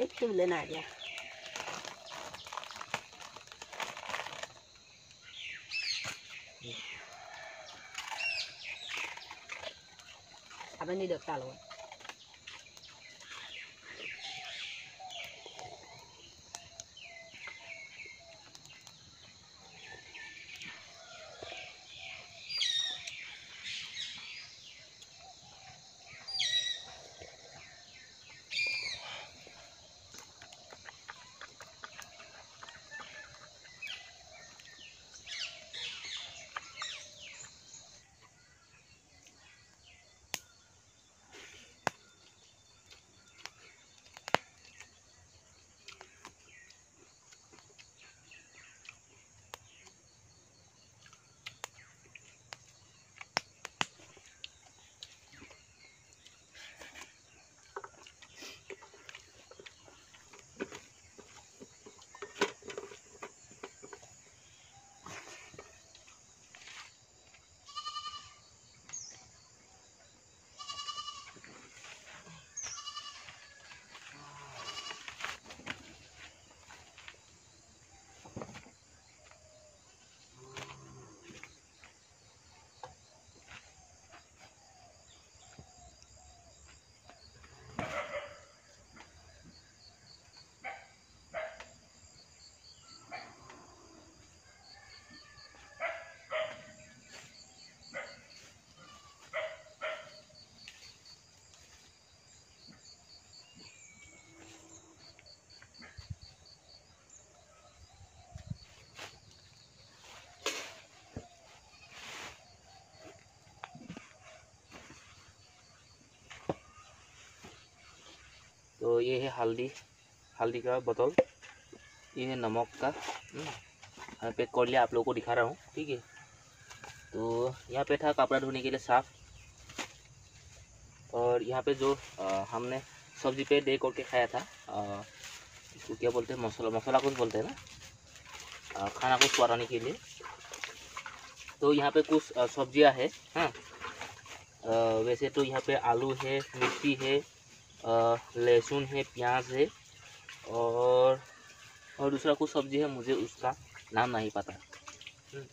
एक तो लेना आ गया अब नहीं तो ये है हल्दी हल्दी का बोतल ये है नमक का हम्म, मैं पैक कर लिया आप लोगों को दिखा रहा हूँ ठीक है। तो यहाँ पे था कपड़ा धोने के लिए साफ़। और यहाँ पे जो अ, हमने सब्ज़ी पे दे करके खाया था अ, इसको क्या बोलते हैं मसाला मसाला कुछ बोलते हैं ना? अ, खाना को स्वादाने के लिए। तो यहाँ पे कुछ सब्ज़ियाँ है हाँ। वैसे तो यहाँ पे आलू है मिर्ची है लहसुन है प्याज है और और दूसरा कुछ सब्ज़ी है मुझे उसका नाम नहीं पता। हम्म,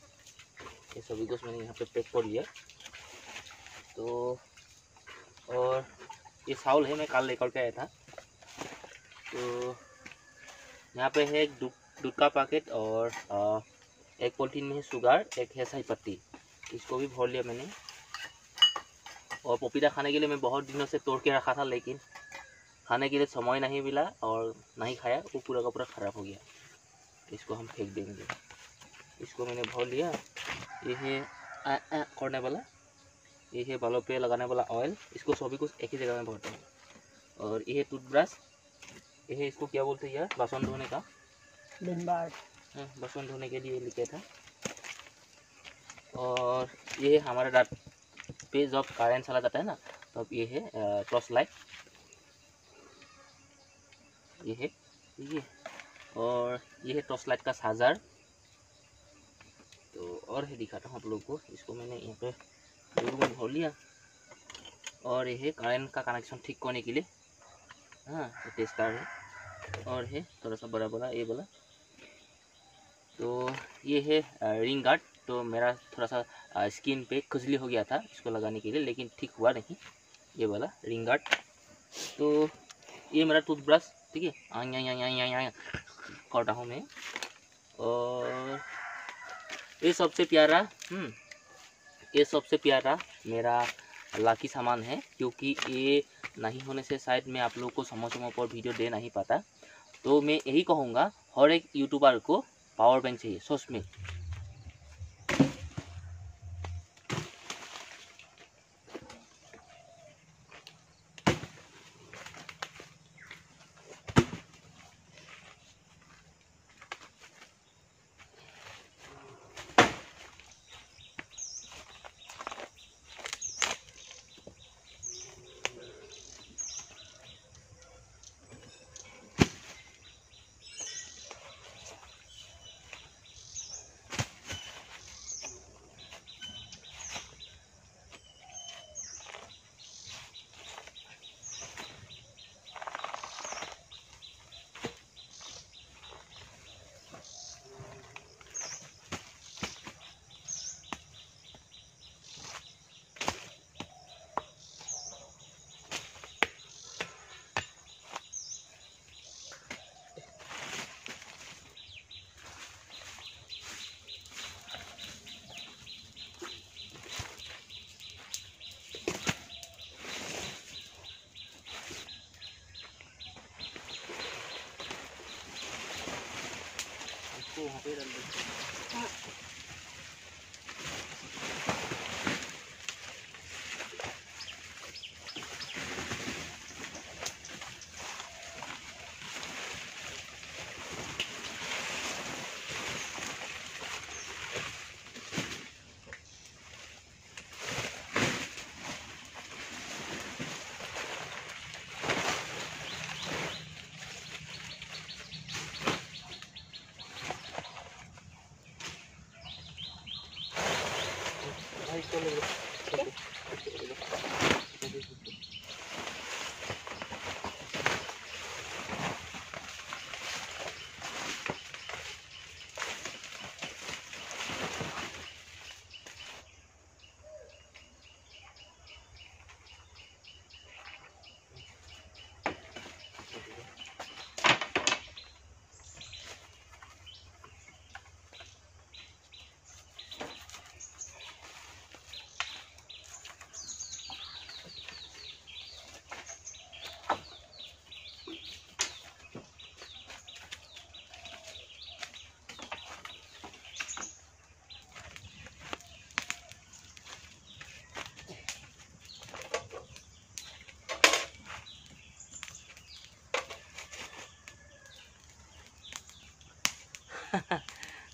ये सभी कुछ मैंने यहाँ पे पैक कर लिया तो और ये चावल है मैं कल लेकर के आया था। तो यहाँ पे है एक दूध का पैकेट और अ, एक पॉलिथीन में है शुगर एक है शाही पत्ती। इसको भी भर लिया मैंने। और पपीता खाने के लिए मैं बहुत दिनों से तोड़ के रखा था लेकिन खाने के लिए समय नहीं मिला और नहीं खाया वो पूरा का पूरा ख़राब हो गया। इसको हम फेंक देंगे। इसको मैंने भर लिया। ये है आ, आ, करने वाला। ये है बालों पे लगाने वाला ऑयल इसको सभी कुछ एक ही जगह में भरता हूँ। और ये है टूथब्रश ये है इसको क्या बोलते हैं यार? बासन धोने का। हाँ, बर्तन धोने के लिए लिखे था। और ये हमारे रात पे जब करेंट चला जाता है ना तब ये है टॉर्च लाइट ये है, ये। और ये है टॉर्च लाइट का चार्जर तो और है दिखाता हूँ आप लोग को, इसको मैंने यहाँ पे लोगों में भर लिया। और ये है करेंट का कनेक्शन ठीक करने के लिए। हाँ टेस्टर है। और है थोड़ा सा बड़ा बड़ा ये वाला। तो ये है रिंग गार्ड तो मेरा थोड़ा सा स्किन पे खुजली हो गया था इसको लगाने के लिए, लेकिन ठीक हुआ नहीं। ये वाला रिंग गार्ड तो ये मेरा टूथब्रश ठीक है? आया आया आया आया कर रहा हूँ मैं। और ये सबसे प्यारा हम्म ये सबसे प्यारा मेरा लाकी सामान है, क्योंकि ये नहीं होने से शायद मैं आप लोग को समय समय पर वीडियो दे नहीं पाता। तो मैं यही कहूँगा, हर एक यूट्यूबर को पावर बैंक चाहिए, सच में। Espérame.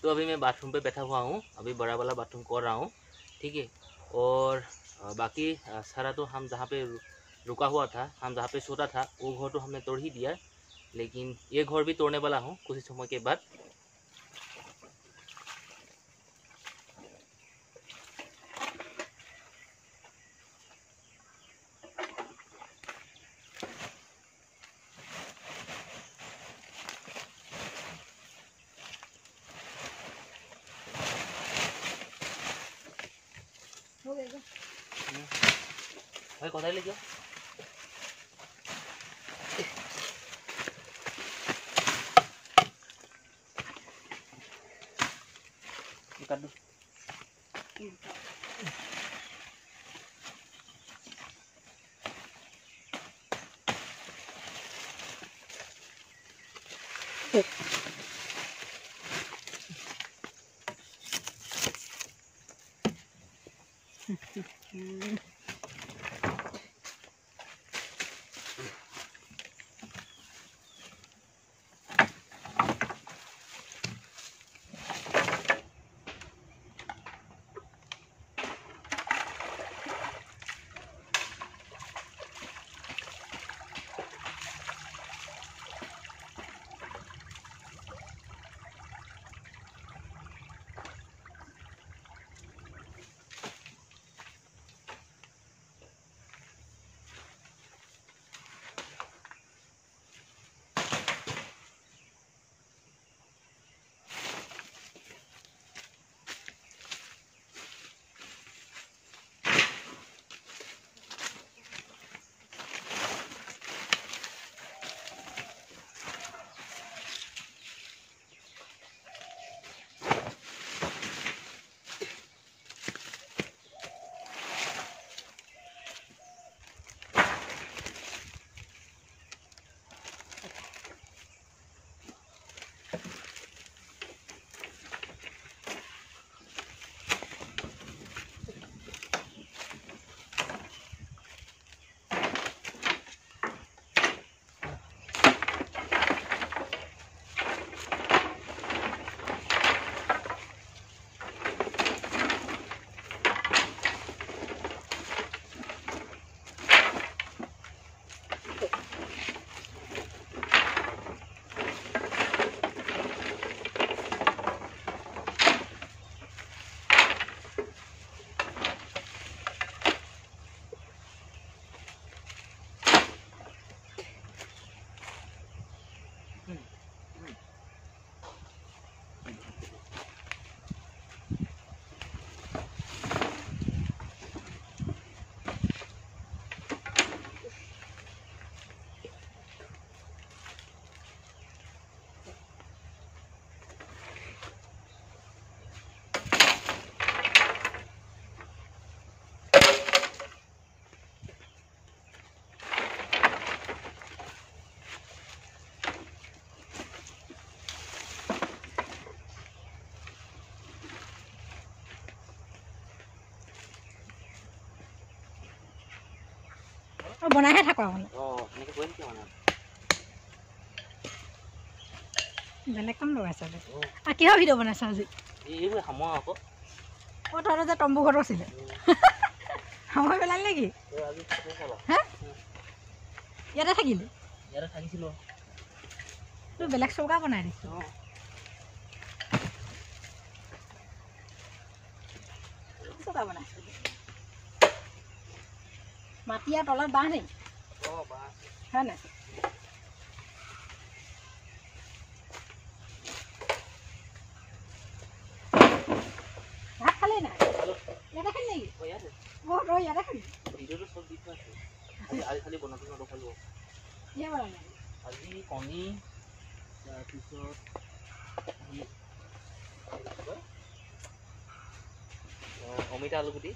तो अभी मैं बाथरूम पे बैठा हुआ हूँ। अभी बड़ा वाला बाथरूम कर रहा हूँ, ठीक है? और बाकी सारा तो हम जहाँ पे रुका हुआ था, हम जहाँ पे सोता था, वो घर तो हमने तोड़ ही दिया लेकिन ये घर भी तोड़ने वाला हूँ, कुछ समय के बाद। भाई कोदारी ले जाओ ये कर বনাইহে থাকো আৰু মানে। বেলেগ কাম লগাইছে আৰু কিহৰ ভিডিঅ' বনাইছা আজি? অঁ তহঁতৰ যে তম্বু ঘৰত আছিলে। সময় পেলালি নেকি? ইয়াতে থাকিলি? তোৰ বেলেগ চৌকা বনাই দিছ। চৌকা মাটি আৰু তলত বাঁহ নেকি? হয় নাই? ভাত খালেই নাই? ইয়াতে খালি নেকি? ইয়াতে। খালি? অমিতা আলুগুটি।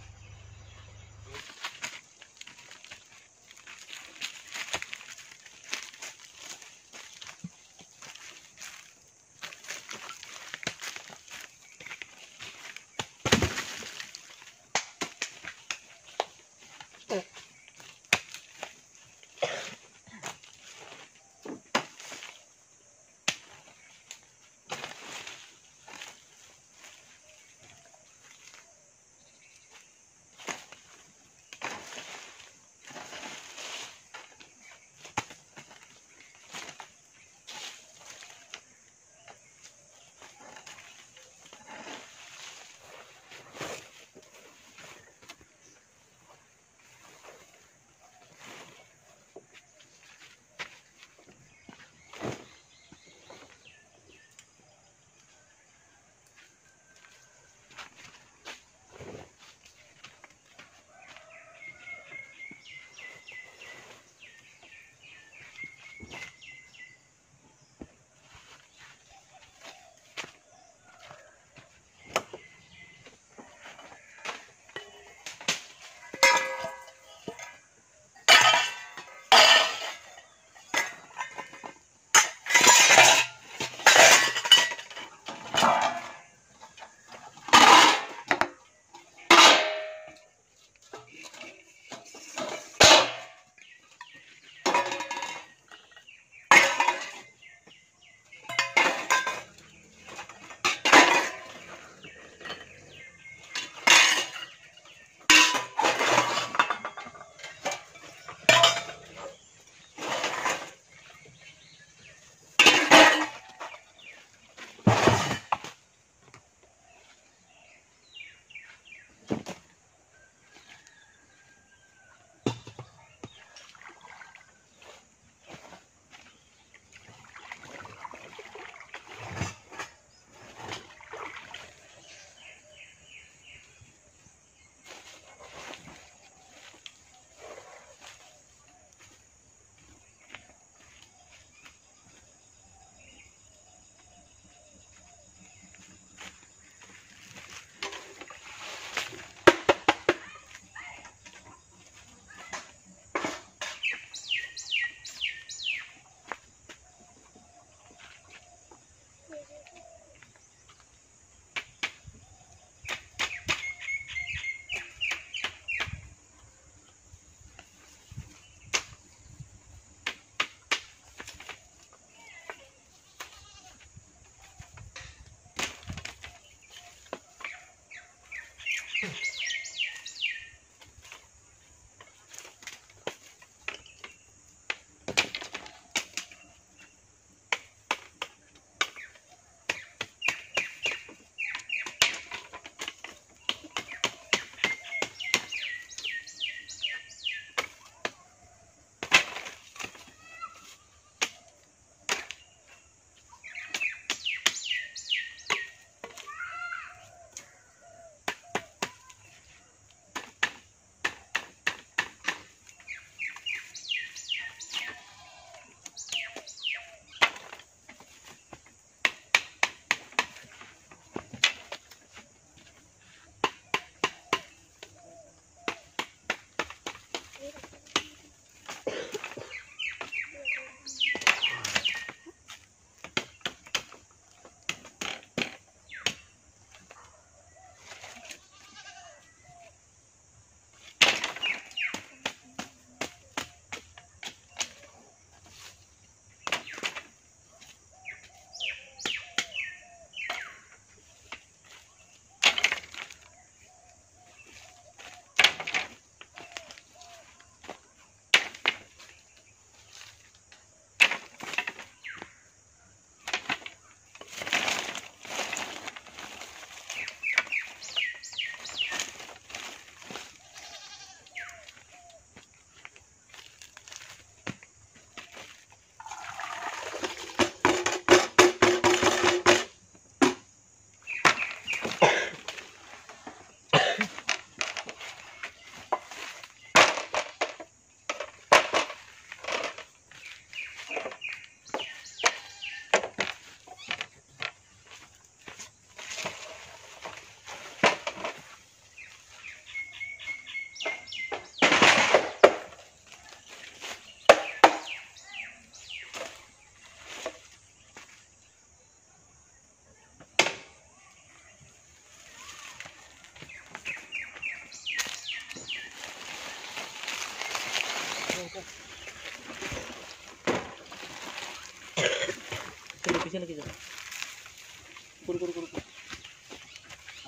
पीछे लगे जाओ।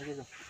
आगे जाओ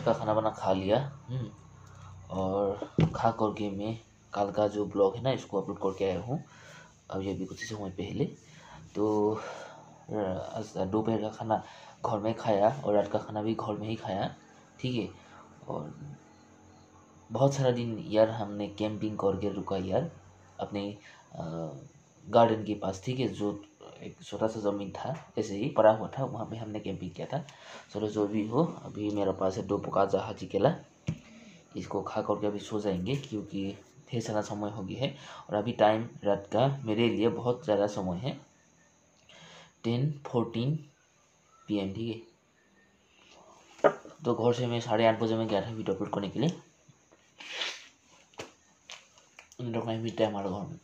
रात का खाना वाना खा लिया हम्म, और खा करके मैं कल का जो ब्लॉग है ना इसको अपलोड करके आया हूँ। अब ये भी कुछ समय पहले। तो दोपहर का खाना घर में खाया और रात का खाना भी घर में ही खाया ठीक है? और बहुत सारा दिन यार हमने कैंपिंग करके रुका यार अपने गार्डन के पास ठीक है? जो एक छोटा सा ज़मीन था, ऐसे ही पड़ा हुआ था, वहाँ पे हमने कैंपिंग किया था। चलो जो भी हो, अभी मेरे पास है दो पका जहाजी केला इसको खा करके अभी सो जाएँगे, क्योंकि ढेर सारा समय हो गया है। और अभी टाइम रात का मेरे लिए बहुत ज़्यादा समय है। टेन फोर्टीन पी एम ठीक है। तो घर से मैं साढ़े आठ बजे में गया था वीडियो अपलोड करने के लिए। इन मिड है हमारे घर में।